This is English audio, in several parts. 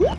Woo!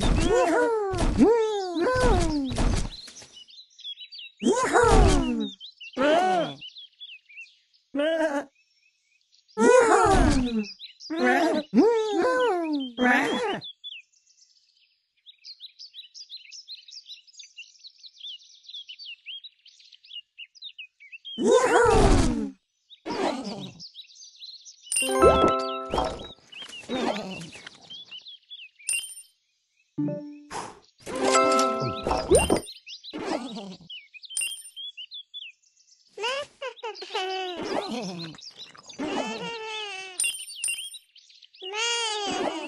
Yahoo! Yeah.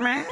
Rah!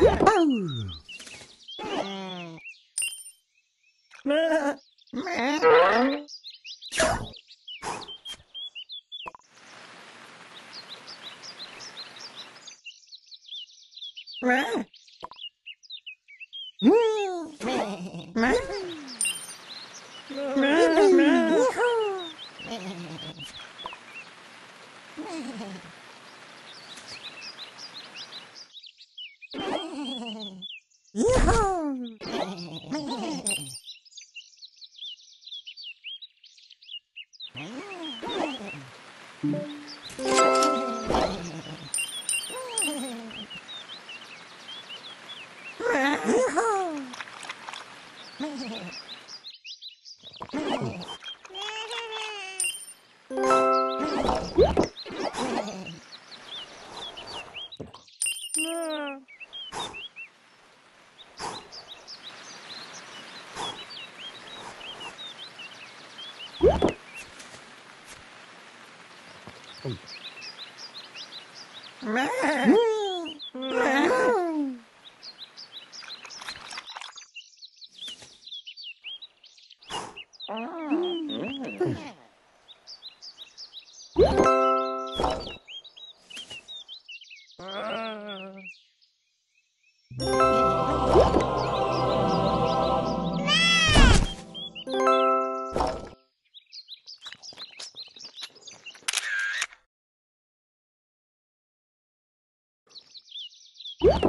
Oh. Oh. Mm-hmm.